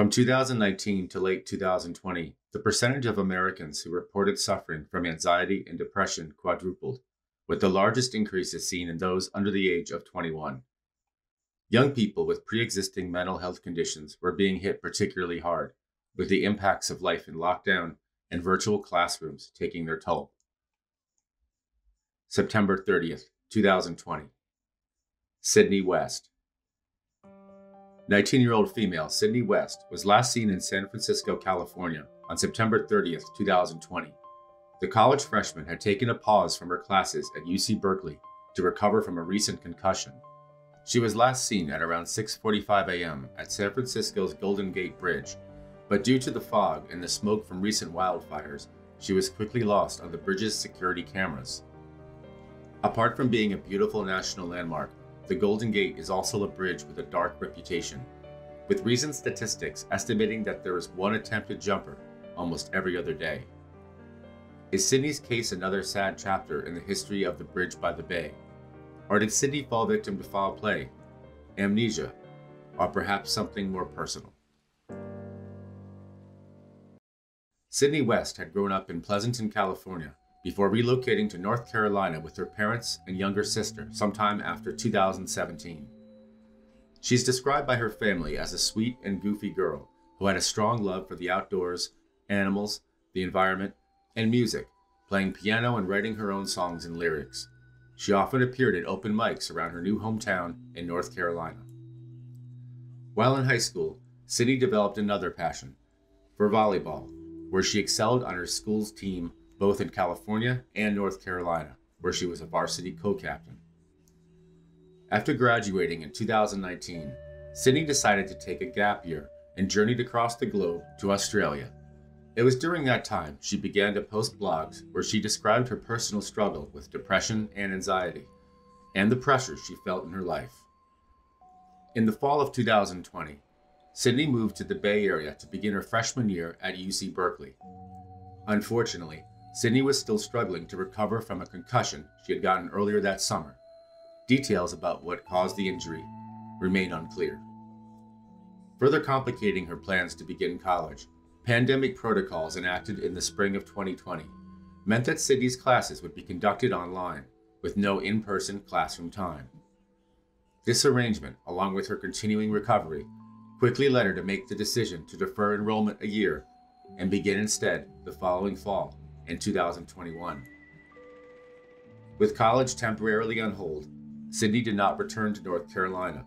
From 2019 to late 2020, the percentage of Americans who reported suffering from anxiety and depression quadrupled, with the largest increases seen in those under the age of 21. Young people with pre existing mental health conditions were being hit particularly hard, with the impacts of life in lockdown and virtual classrooms taking their toll. September 30th, 2020. Sydney West. 19 year old female Sydney West was last seen in San Francisco, California on September 30th, 2020. The college freshman had taken a pause from her classes at UC Berkeley to recover from a recent concussion. She was last seen at around 6:45 a.m. at San Francisco's Golden Gate Bridge, but due to the fog and the smoke from recent wildfires, she was quickly lost on the bridge's security cameras. Apart from being a beautiful national landmark, the Golden Gate is also a bridge with a dark reputation, with recent statistics estimating that there is one attempted jumper almost every other day. Is Sydney's case another sad chapter in the history of the bridge by the bay? Or did Sydney fall victim to foul play, amnesia, or perhaps something more personal? Sydney West had grown up in Pleasanton, California, before relocating to North Carolina with her parents and younger sister sometime after 2017. She's described by her family as a sweet and goofy girl who had a strong love for the outdoors, animals, the environment, and music, playing piano and writing her own songs and lyrics. She often appeared at open mics around her new hometown in North Carolina. While in high school, Sydney developed another passion for volleyball, where she excelled on her school's team both in California and North Carolina, where she was a varsity co captain. After graduating in 2019, Sydney decided to take a gap year and journeyed across the globe to Australia. It was during that time she began to post blogs where she described her personal struggle with depression and anxiety, and the pressures she felt in her life. In the fall of 2020, Sydney moved to the Bay Area to begin her freshman year at UC Berkeley. Unfortunately, Sydney was still struggling to recover from a concussion she had gotten earlier that summer. Details about what caused the injury remain unclear. Further complicating her plans to begin college, pandemic protocols enacted in the spring of 2020 meant that Sydney's classes would be conducted online with no in person classroom time. This arrangement, along with her continuing recovery, quickly led her to make the decision to defer enrollment a year and begin instead the following fall in 2021. With college temporarily on hold, Sydney did not return to North Carolina,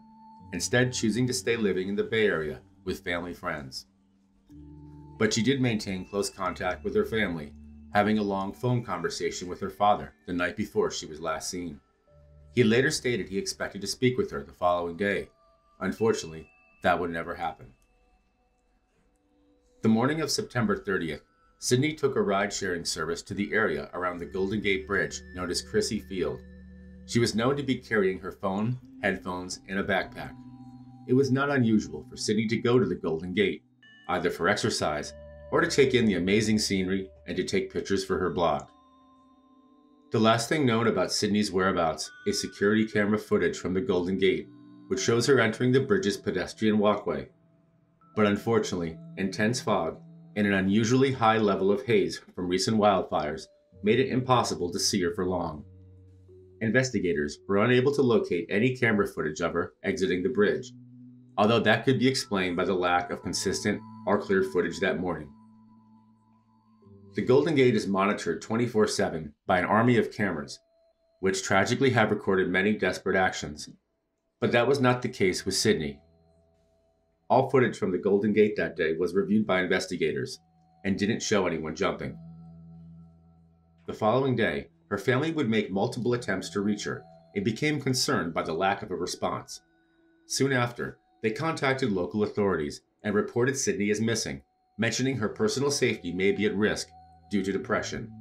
instead, choosing to stay living in the Bay Area with family friends. But she did maintain close contact with her family, having a long phone conversation with her father the night before she was last seen. He later stated he expected to speak with her the following day. Unfortunately, that would never happen. The morning of September 30th, Sydney took a ride sharing service to the area around the Golden Gate Bridge known as Crissy Field. She was known to be carrying her phone, headphones, and a backpack. It was not unusual for Sydney to go to the Golden Gate, either for exercise or to take in the amazing scenery and to take pictures for her blog. The last thing known about Sydney's whereabouts is security camera footage from the Golden Gate, which shows her entering the bridge's pedestrian walkway. But unfortunately, intense fog and an unusually high level of haze from recent wildfires made it impossible to see her for long. Investigators were unable to locate any camera footage of her exiting the bridge, although that could be explained by the lack of consistent or clear footage that morning. The Golden Gate is monitored 24 7 by an army of cameras, which tragically have recorded many desperate actions. But that was not the case with Sydney, all footage from the Golden Gate that day was reviewed by investigators and didn't show anyone jumping. The following day, her family would make multiple attempts to reach her and became concerned by the lack of a response. Soon after, they contacted local authorities and reported Sydney as missing, mentioning her personal safety may be at risk due to depression.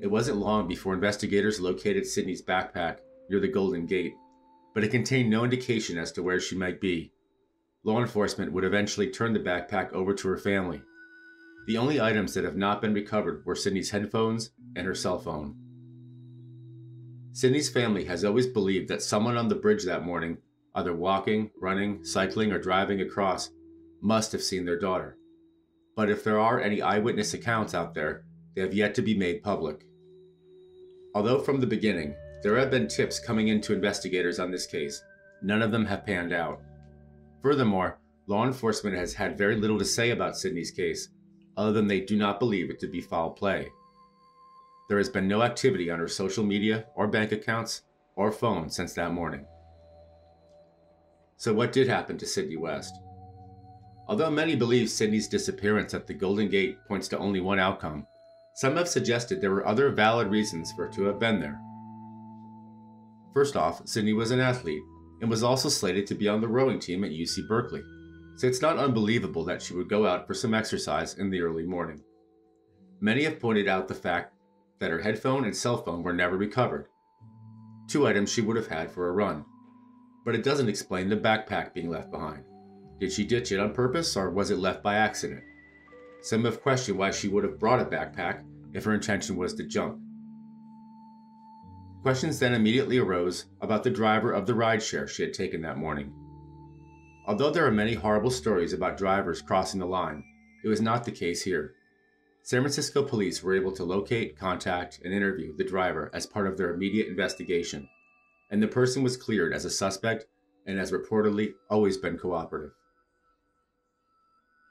It wasn't long before investigators located Sydney's backpack near the Golden Gate, but it contained no indication as to where she might be law enforcement would eventually turn the backpack over to her family. The only items that have not been recovered were Sydney's headphones and her cell phone. Sydney's family has always believed that someone on the bridge that morning, either walking, running, cycling, or driving across, must have seen their daughter. But if there are any eyewitness accounts out there, they have yet to be made public. Although from the beginning, there have been tips coming into investigators on this case, none of them have panned out. Furthermore, law enforcement has had very little to say about Sydney's case, other than they do not believe it to be foul play. There has been no activity on her social media or bank accounts or phone since that morning. So, what did happen to Sydney West? Although many believe Sydney's disappearance at the Golden Gate points to only one outcome, some have suggested there were other valid reasons for her to have been there. First off, Sydney was an athlete and was also slated to be on the rowing team at UC Berkeley, so it's not unbelievable that she would go out for some exercise in the early morning. Many have pointed out the fact that her headphone and cell phone were never recovered, two items she would have had for a run. But it doesn't explain the backpack being left behind. Did she ditch it on purpose or was it left by accident? Some have questioned why she would have brought a backpack if her intention was to jump. Questions then immediately arose about the driver of the rideshare she had taken that morning. Although there are many horrible stories about drivers crossing the line, it was not the case here. San Francisco police were able to locate, contact, and interview the driver as part of their immediate investigation, and the person was cleared as a suspect and has reportedly always been cooperative.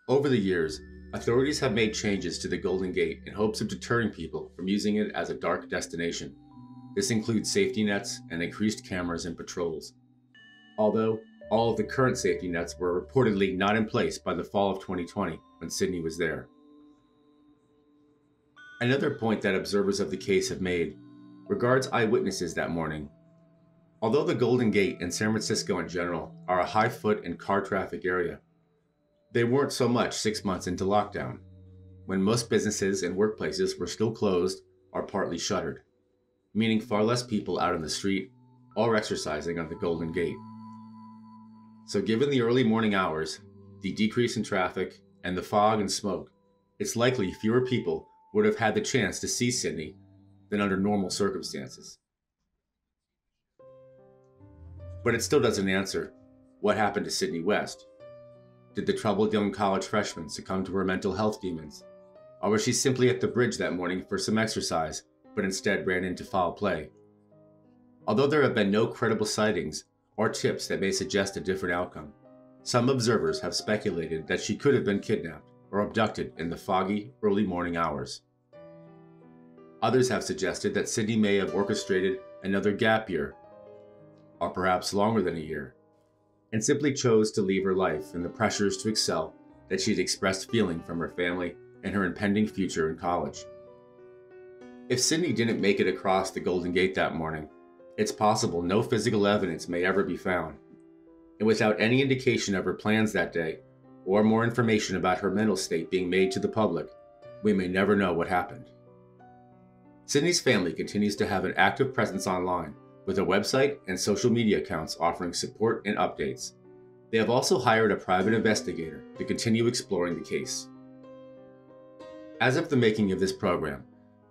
Over the years, authorities have made changes to the Golden Gate in hopes of deterring people from using it as a dark destination. This includes safety nets and increased cameras and patrols. Although all of the current safety nets were reportedly not in place by the fall of 2020 when Sydney was there. Another point that observers of the case have made regards eyewitnesses that morning. Although the Golden Gate and San Francisco in general are a high foot and car traffic area, they weren't so much six months into lockdown, when most businesses and workplaces were still closed or partly shuttered, meaning far less people out on the street or exercising on the Golden Gate. So, given the early morning hours, the decrease in traffic, and the fog and smoke, it's likely fewer people would have had the chance to see Sydney than under normal circumstances. But it still doesn't answer what happened to Sydney West. Did the troubled young college freshman succumb to her mental health demons? Or was she simply at the bridge that morning for some exercise, but instead ran into foul play? Although there have been no credible sightings or tips that may suggest a different outcome, some observers have speculated that she could have been kidnapped or abducted in the foggy, early morning hours. Others have suggested that Sydney may have orchestrated another gap year, or perhaps longer than a year, and simply chose to leave her life and the pressures to excel that she had expressed feeling from her family and her impending future in college. If Sydney didn't make it across the Golden Gate that morning, it's possible no physical evidence may ever be found. And without any indication of her plans that day, or more information about her mental state being made to the public, we may never know what happened. Sydney's family continues to have an active presence online, with a website and social media accounts offering support and updates. They have also hired a private investigator to continue exploring the case. As of the making of this program,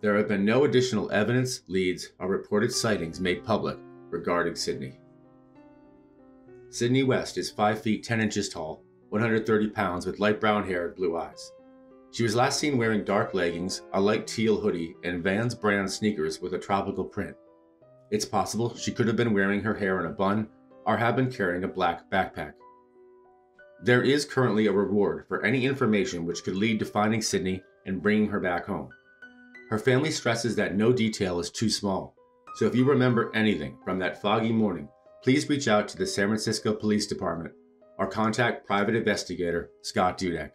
there have been no additional evidence, leads, or reported sightings made public regarding Sydney. Sydney West is 5 feet 10 inches tall 130 pounds with light brown hair and blue eyes. She was last seen wearing dark leggings, a light teal hoodie, and Vans brand sneakers with a tropical print. It's possible she could have been wearing her hair in a bun or have been carrying a black backpack. There is currently a reward for any information which could lead to finding Sydney and bringing her back home. Her family stresses that no detail is too small, so if you remember anything from that foggy morning, please reach out to the San Francisco Police Department or contact private investigator Scott Dudek.